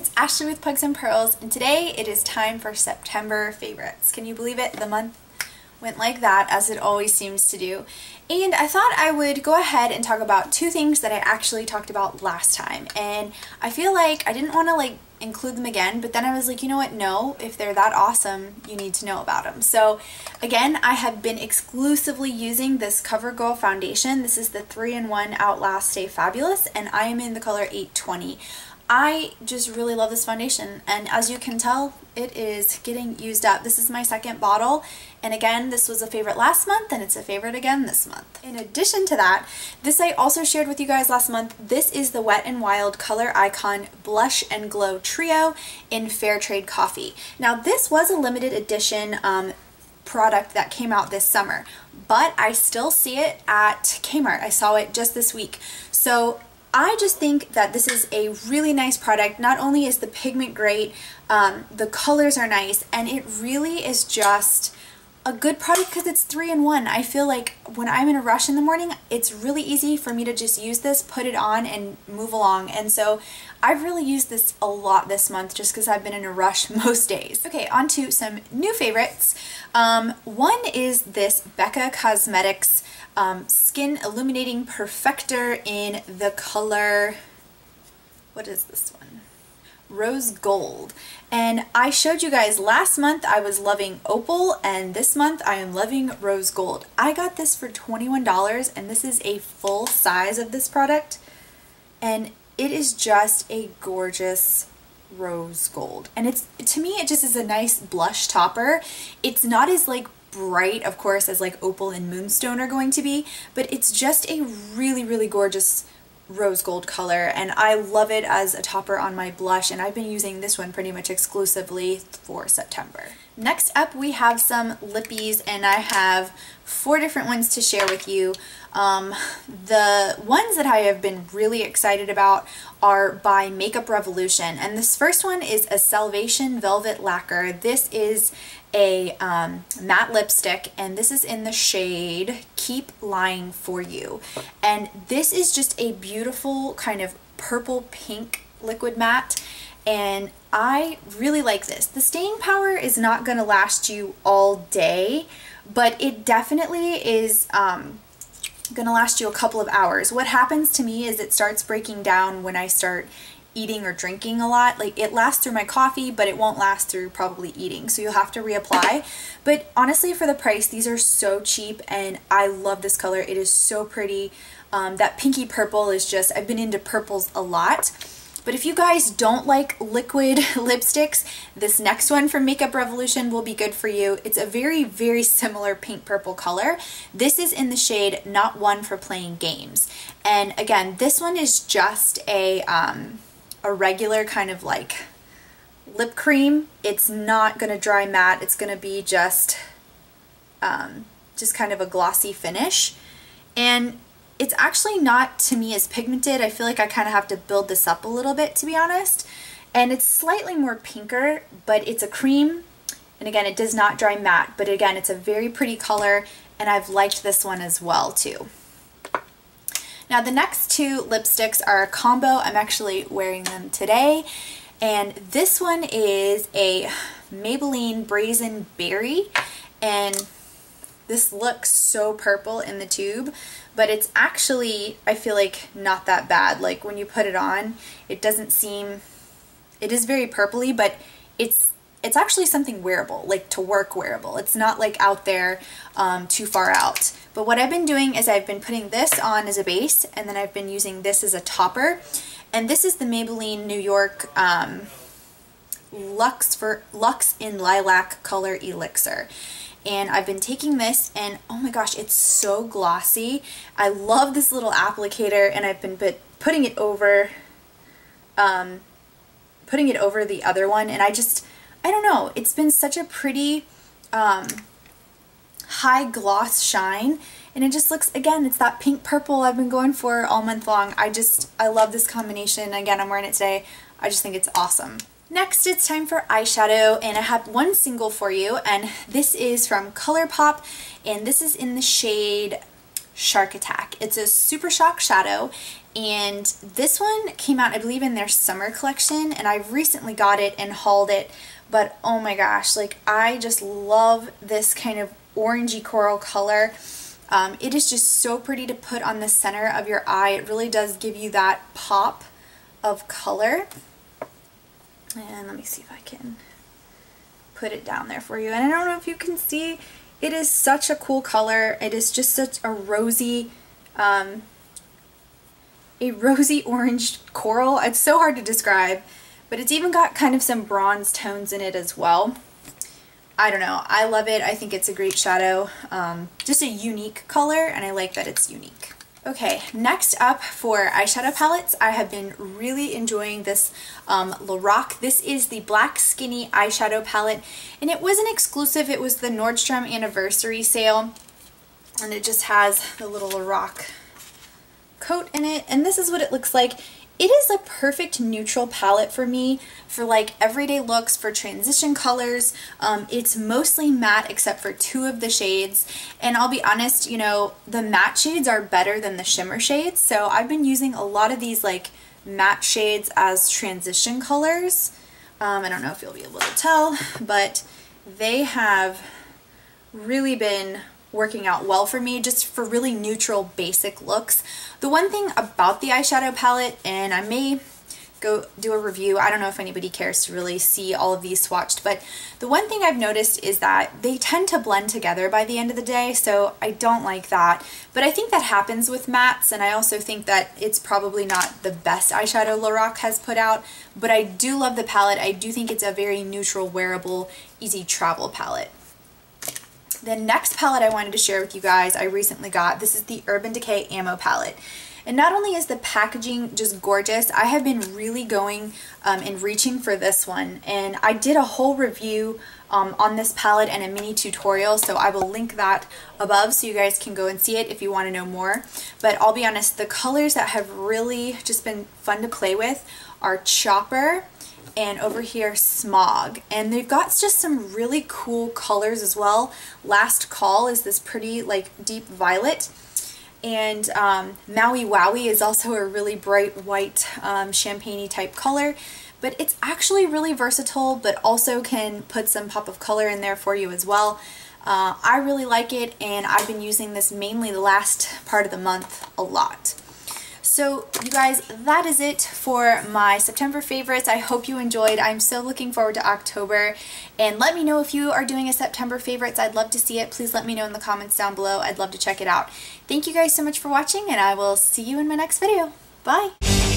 it's Ashley with Pugs and Pearls, and today it is time for September favorites. Can you believe it? The month went like that, as it always seems to do. And I thought I would go ahead and talk about two things that I actually talked about last time. And I feel like I didn't want to like include them again, but then I was like, you know what? No, if they're that awesome, you need to know about them. So again, I have been exclusively using this CoverGirl foundation. This is the 3-in-1 Outlast Stay Fabulous, and I am in the color 820. I just really love this foundation and as you can tell it is getting used up. This is my second bottle and again this was a favorite last month and it's a favorite again this month. In addition to that, this I also shared with you guys last month. This is the Wet n Wild Color Icon Blush and Glow Trio in Fair Trade Coffee. Now this was a limited edition um, product that came out this summer, but I still see it at Kmart. I saw it just this week. So I just think that this is a really nice product. Not only is the pigment great, um, the colors are nice, and it really is just a good product because it's three in one. I feel like when I'm in a rush in the morning, it's really easy for me to just use this, put it on, and move along. And so I've really used this a lot this month just because I've been in a rush most days. Okay, on to some new favorites. Um, one is this Becca Cosmetics um, Skin Illuminating Perfector in the color, what is this one? Rose Gold. And I showed you guys last month I was loving Opal and this month I am loving Rose Gold. I got this for $21 and this is a full size of this product and it is just a gorgeous rose gold and it's to me it just is a nice blush topper it's not as like bright, of course, as like Opal and Moonstone are going to be, but it's just a really, really gorgeous rose gold color and I love it as a topper on my blush and I've been using this one pretty much exclusively for September. Next up we have some lippies and I have four different ones to share with you. Um, the ones that I have been really excited about are by Makeup Revolution and this first one is a Salvation Velvet Lacquer. This is a um, matte lipstick and this is in the shade Keep Lying For You. And this is just a beautiful kind of purple pink liquid matte and I really like this. The staying power is not going to last you all day, but it definitely is um, going to last you a couple of hours. What happens to me is it starts breaking down when I start eating or drinking a lot. Like it lasts through my coffee, but it won't last through probably eating. So you'll have to reapply. But honestly, for the price, these are so cheap and I love this color. It is so pretty. Um, that pinky purple is just, I've been into purples a lot. But if you guys don't like liquid lipsticks, this next one from Makeup Revolution will be good for you. It's a very, very similar pink purple color. This is in the shade Not One for Playing Games. And again, this one is just a, um, a regular kind of like lip cream. It's not going to dry matte. It's going to be just, um, just kind of a glossy finish. And it's actually not, to me, as pigmented. I feel like I kind of have to build this up a little bit, to be honest. And it's slightly more pinker, but it's a cream. And again, it does not dry matte, but again, it's a very pretty color, and I've liked this one as well, too. Now the next two lipsticks are a combo. I'm actually wearing them today. And this one is a Maybelline Brazen Berry. And this looks so purple in the tube, but it's actually, I feel like, not that bad. Like when you put it on, it doesn't seem, it is very purpley, but it's it's actually something wearable, like to work wearable. It's not like out there um, too far out. But what I've been doing is I've been putting this on as a base and then I've been using this as a topper. And this is the Maybelline New York um, Luxe, for, Luxe in Lilac Color Elixir. And I've been taking this and oh my gosh, it's so glossy. I love this little applicator and I've been put, putting it over um, putting it over the other one and I just I don't know, it's been such a pretty um, high gloss shine and it just looks, again, it's that pink purple I've been going for all month long. I just, I love this combination. Again, I'm wearing it today. I just think it's awesome. Next, it's time for eyeshadow, and I have one single for you, and this is from ColourPop, and this is in the shade Shark Attack. It's a Super Shock Shadow and this one came out I believe in their summer collection and I recently got it and hauled it but oh my gosh like I just love this kind of orangey coral color. Um, it is just so pretty to put on the center of your eye. It really does give you that pop of color. And let me see if I can put it down there for you. And I don't know if you can see, it is such a cool color. It is just such a rosy, um, a rosy orange coral. It's so hard to describe, but it's even got kind of some bronze tones in it as well. I don't know. I love it. I think it's a great shadow. Um, just a unique color, and I like that it's unique. Okay, next up for eyeshadow palettes, I have been really enjoying this um, Lorac. This is the Black Skinny eyeshadow palette, and it wasn't exclusive. It was the Nordstrom anniversary sale, and it just has the little Lorac coat in it, and this is what it looks like. It is a perfect neutral palette for me for like everyday looks, for transition colors. Um, it's mostly matte except for two of the shades. And I'll be honest, you know, the matte shades are better than the shimmer shades. So I've been using a lot of these like matte shades as transition colors. Um, I don't know if you'll be able to tell, but they have really been working out well for me just for really neutral basic looks. The one thing about the eyeshadow palette, and I may go do a review. I don't know if anybody cares to really see all of these swatched, but the one thing I've noticed is that they tend to blend together by the end of the day, so I don't like that. But I think that happens with mattes, and I also think that it's probably not the best eyeshadow Lorac has put out, but I do love the palette. I do think it's a very neutral, wearable, easy travel palette. The next palette I wanted to share with you guys I recently got, this is the Urban Decay Ammo palette. And not only is the packaging just gorgeous, I have been really going um, and reaching for this one. And I did a whole review um, on this palette and a mini tutorial, so I will link that above so you guys can go and see it if you want to know more. But I'll be honest, the colors that have really just been fun to play with are Chopper, and over here Smog. And they've got just some really cool colors as well. Last Call is this pretty like deep violet. And um, Maui Wowie is also a really bright white um, champagne type color. But it's actually really versatile, but also can put some pop of color in there for you as well. Uh, I really like it, and I've been using this mainly the last part of the month a lot. So you guys, that is it for my September favorites. I hope you enjoyed. I'm so looking forward to October. And let me know if you are doing a September favorites. I'd love to see it. Please let me know in the comments down below. I'd love to check it out. Thank you guys so much for watching and I will see you in my next video. Bye!